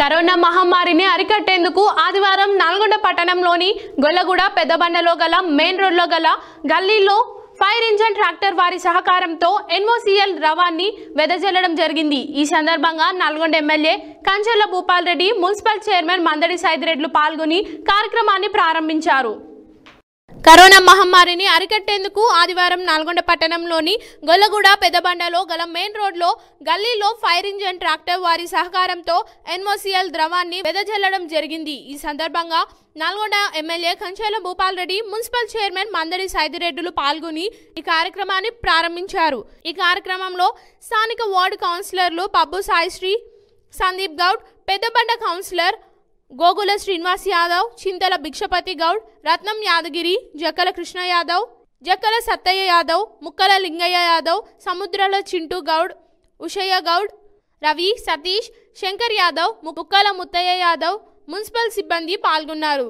Corona మహమ్మారిని అరికట్టేందుకు ఆదివారం నల్గొండ పట్టణంలోని గొల్లగూడ పెద్దబండలో గల మెయిన్ రోడ్లో గల గల్లీలో ఫైర్ ఇంజన్ ట్రాక్టర్ వారి సహకారంతో ఎన్ఓసిఎల్ రవాన్ని వెదజల్లడం జరిగింది. ఈ సందర్భంగా Nalgonda MLA Kanchela Bhupal Reddy municipal chairman Mandadi సైదిరెడ్లు పాల్గొని కార్యక్రమాన్ని ప్రారంభించారు. కరోనా మహమ్మారిని అరికట్టేందుకు ఆదివారం నల్గొండ పట్టణంలోని గొల్లగూడ పెద్దబండలో గల మెయిన్ రోడ్లో గల్లీలో ఫైర్ ఇంజన్ ట్రాక్టర్ వారి సహకారంతో ఎన్ఓసిఎల్ ద్రవాన్ని వెదజల్లడం జరిగింది. ఈ సందర్భంగా Nalgonda MLA Kanchela Bhupal Reddy municipal chairman Mandadi సైదిరెడ్డులు పాల్గొని ఈ కార్యక్రమాన్ని ప్రారంభించారు. ఈ కార్యక్రమంలో స్థానిక వార్డు కౌన్సిలర్లు పబ్బు సాయిశ్రీ సందీప్ గౌడ్ పెద్దబండ కౌన్సిలర్ గోగుల శ్రీనివాస్ యాదవ్ చింతల భిక్షపతి గౌడ్ రత్నం యాదగిరి జక్కల కృష్ణ యాదవ్ జక్కల సత్తయ్య యాదవ్ ముక్కల లింగయ్య యాదవ్ సముద్రాల చింటూ గౌడ్ ఉషయ్య గౌడ్ రవి సతీష్ శంకర్ యాదవ్ ముక్కల ముత్తయ్య యాదవ్ మున్సిపల్ సిబ్బంది పాల్గొన్నారు.